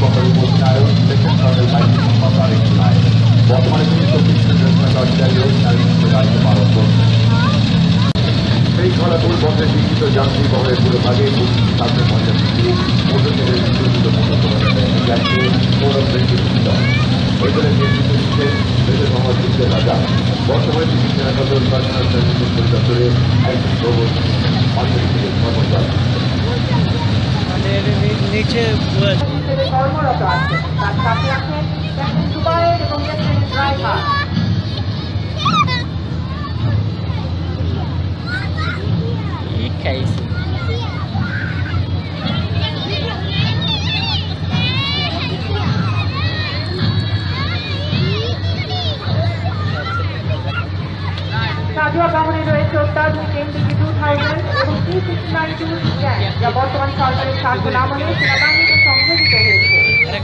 বহরের অধিনায়ক second colonel বাইক মোহাম্মদ আরিফ নায়ক বর্তমানে তিনি চব্বিশ সার্ভিসের দায়িত্ব পালন করছেন এই খলাপুর বন্ধে বিকৃত যাত্রী বহরের পুরোভাগে তাদের পঞ্চাশ মোটর থেকে বিদ্যুৎ যাচ্ছে সৌরভ রেড্ডি ওইখানে নেতৃত্ব দিচ্ছেন মেজর মোহাম্মদ ইসে রাজা বর্তমানে তিনি সেনা সদর পার্সোনাল পরিদপ্তরে একজন প্রবল অঞ্চল কর্মচারী নিচে কর্মরত তার সাথে এবং ড্রাইভার টি সিক্স যা বর্তমান সরকারের শাসন আমলে সেনাবাহিনীতে সংযোজিত হয়েছে।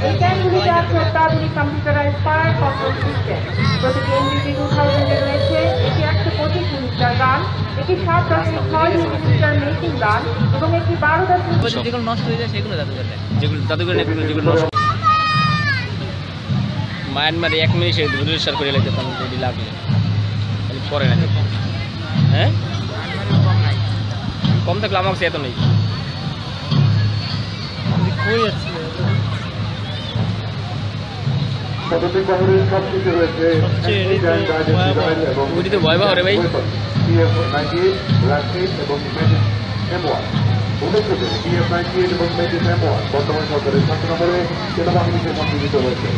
এই ক্যাম্পগুলিতে আছে অত্যাধুনিক কম্পিউটারাইজ ফায়ার কন্ট্রোল সিস্টেম প্রতিটি এমডিজি টু থাউজেন্ডে রয়েছে এটি একশো পঁচিশ মিলিমিটার গান একটি সাত দশমিক ছয় মিলিমিটার মেশিন গান এবং একটি বারো দশমিক যেগুলো নষ্ট হয়ে যায়, সেগুলো জাদুঘর যেগুলো জাদুঘর যেগুলো মায়ানমারে এক মিনিটে রিসার করে লেগে তখন যদি লাগলে। পরে হ্যাঁ? কম থাকলে আমার কাছে এত নেই। কই যাচ্ছিল পদাতিক বাহিনীর সবকিছু রয়েছে। সবচেয়ে Anti tank guided ভয়াবহ। missile এবং ওইটি তো ভয়াবহ রে ভাই। TF-98, Rapid এবং Magic M1 উল্লেখযোগ্য TF-98 এবং Magic M1 বর্তমান সরকারের শাসনামলে সেনাবাহিনীতে সংযোজিত হয়েছে।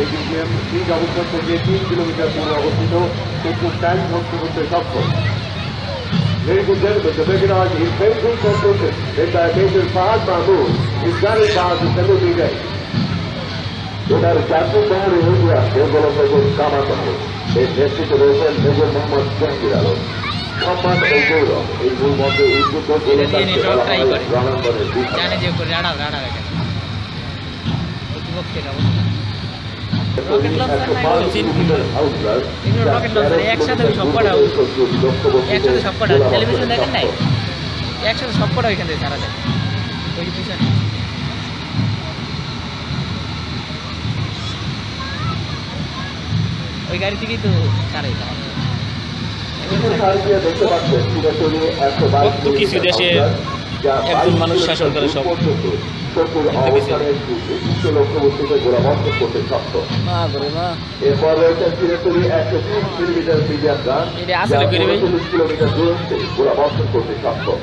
এই বিজিএম ঠিক অবস্থান থেকে তিন কিলোমিটার দূরে অবস্থিত। কিন্তু ট্যাঙ্ক ধ্বংস করতে সক্ষম। Ladies and gentlemen, Jamaican hockey is facing competition led by Major Fahad Mahmood. He's got it down to Samuel Bigay. उधर चाकू बाहर हो गया एक गोलों से कुछ काम आता है एक व्यक्ति को रोशन मेजर मोहम्मद जैन गिरालो मोहम्मद ओगोलो इस भूल मौके इस भूल को गोलों का चला रहा है राणा पर जाने जो को राणा राणा लगे उस वक्त के रहो রকেট লঞ্চার নাই বলছি। এগুলো রকেট লঞ্চার, একসাথে ওই সবকটা একসাথে সবকটা টেলিভিশন দেখেন নাই একসাথে সবকটা ওইখান থেকে ছাড়া যায় ওই পিছনে ওই গাড়ি থেকেই তো ছাড়াই কিছু দেশে একজন মানুষ শাসন করে সব। এরপর রয়েছে একশো তিরিশ মিডিয়াম গান ভাই। চল্লিশ কিলোমিটার দূরত্বে গোলা করতে সক্ষম।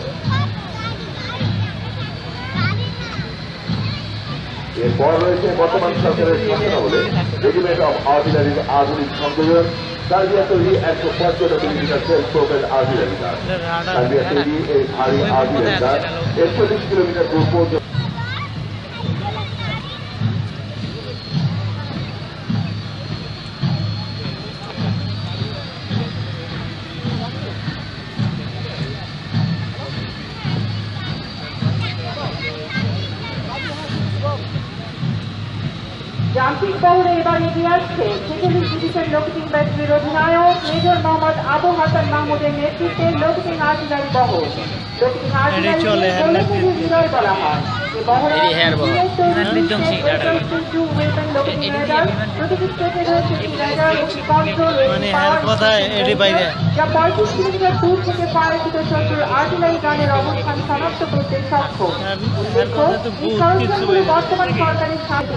এরপর রয়েছে বর্তমান সরকারের শাসনামলে রেজিমেন্ট অফ আর্টিলারির আধুনিক সংযোজন সার্বিয়া তৈরি একশো পঞ্চান্ন millimetre self propel artillery gun Serbia তৈরি এই ভারী আর্টিলারি গান একচল্লিশ কিলোমিটার দূর পর্যন্ত যান্ত্রিক বহরে এবার এগিয়ে আসছে। ছেচল্লিশ ডিভিশন লোকটিং ব্যাটারির অধিনায়ক মেজর মোহাম্মদ আবু হাসান মাহমুদের নেতৃত্বে লোকটিং আর্টিলারি বহর লোকটিং আর্টিলারি বলা হয়। এই বহরে এটি হ্যার বহর। বিএস বিধ্বংসী রাডার। টু ওয়েপন লোকটিং এটি দিয়ে রাডার বিমান- প্রতিটি স্টেপে রয়েছে একটি রাডার একটি কন্ট্রোল মানে হ্যার কথায় এটি বাইরে। যা পঁয়ত্রিশ কিলোমিটার দূর থেকে ফায়ারকৃত শত্রুর আর্টিলারি গানের অবস্থান শনাক্ত করতে সক্ষম হ্যার- উল্লেখ্য, হ্যার কথায় তো এই বহুত কিছু সরঞ্জামগুলো বাইরে। বর্তমান সরকারের সাথে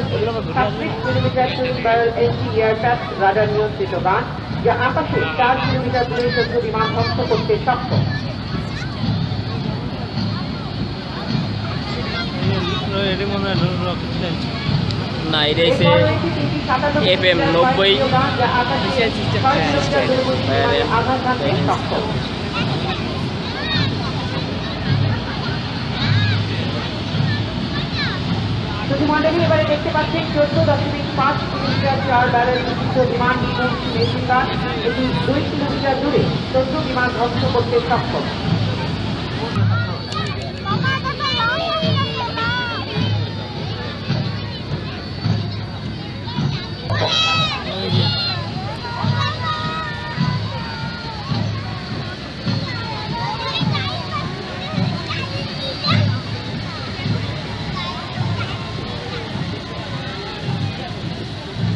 ছাব্বিশ kilometre twin barrel AC aircraft radar নিয়ন্ত্রিত গান যা আকাশে চার কিলোমিটার দূরে শত্রু বিমান ধ্বংস করতে সক্ষম এটি মনে হয় রকেট লঞ্চ না এটা হচ্ছে এরপর রয়েছে তিনটি সাতান্ন FM মিলিমিটার 90 পাইপীয় গান যা আকাশে মিসাইল সিস্টেম, ছয় হ্যাঁ, কিলোমিটার দূরবর্তী হ্যাঁ, আঘাত হানতে হ্যাঁ, সক্ষম শুধু মন্ডলী এবারে দেখতে পাচ্ছেন চোদ্দ দশমিক পাঁচ কিলোমিটার চার ব্যারেল বিশিষ্ট বিমান মেশিন এটি দুই কিলোমিটার দূরে চোদ্দ বিমান ধ্বংস করতে সক্ষম।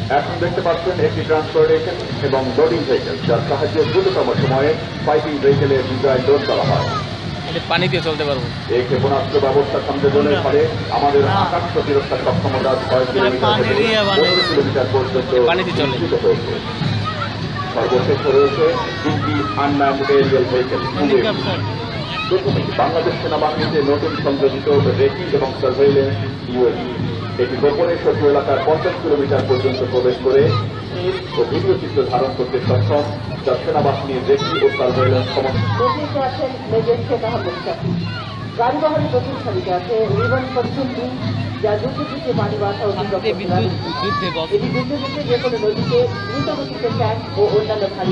এখন দেখতে পাচ্ছেন একটি ট্রান্সপোর্টেশন এবং লোডিং ভেহিকেল যার সাহায্যে দ্রুততম সময়ে ফাইটিং ভেহিকেলের বিজয় লোড করা হয়। এটা পানি দিয়ে চলতে পারব। এই ক্ষেপণাস্ত্র ব্যবস্থা সংযোজনের ফলে আমাদের আকাশ প্রতিরক্ষা সক্ষমতা ছয় কিলোমিটার কিলোমিটার পর্যন্ত পানিতে চলে। হয়েছে। সর্বশেষ রয়েছে তিনটি আনম্যান্ড এরিয়াল ভেহিকেল বাংলাদেশ সেনাবাহিনীতে নতুন সংযোজিত রেকি এবং সার্ভেইলেন্স ইউএসি এটি গোপনে শত্রু এলাকার পঞ্চাশ কিলোমিটার পর্যন্ত প্রবেশ করে তীর ও ভিডিও চিত্র ধারণ করতে সক্ষম যা সেনাবাহিনীর রেকি ও সার্ভেইলেন্স সমস্ত নেতৃত্বে আছেন মেজর শেখ আহমদ শাফি গাড়ি বহরের প্রথম সারিতে আছে রিবন পঞ্চম দিন যা যুদ্ধ যুদ্ধে পানি বাসা অতিক্রম করতে পারে। যুদ্ধে এটি যুদ্ধ যুদ্ধে যে কোনো নদীতে দ্রুত গতিতে ট্যাঙ্ক ও অন্যান্য ভারী